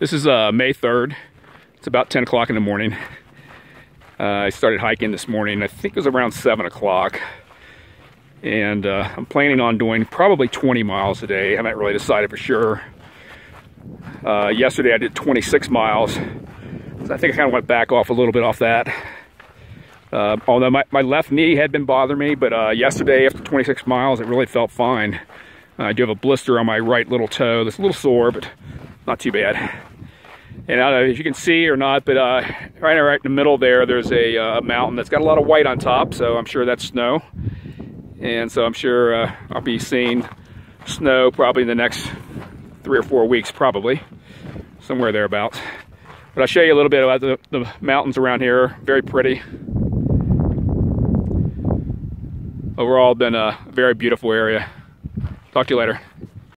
This is uh, May 3rd. It's about 10 o'clock in the morning. Uh, I started hiking this morning. I think it was around 7 o'clock. And uh, I'm planning on doing probably 20 miles a day. I haven't really decided for sure. Uh, yesterday I did 26 miles. So I think I kind of went back off a little bit off that. Uh, although my, my left knee had been bothering me, but uh, yesterday after 26 miles, it really felt fine. I do have a blister on my right little toe that's a little sore, but not too bad. And I don't know if you can see or not, but uh, right, right in the middle there, there's a uh, mountain that's got a lot of white on top, so I'm sure that's snow. And so I'm sure uh, I'll be seeing snow probably in the next three or four weeks, probably, somewhere thereabouts. But I'll show you a little bit about the, the mountains around here. Very pretty. Overall, been a very beautiful area. Talk to you later.